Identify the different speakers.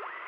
Speaker 1: you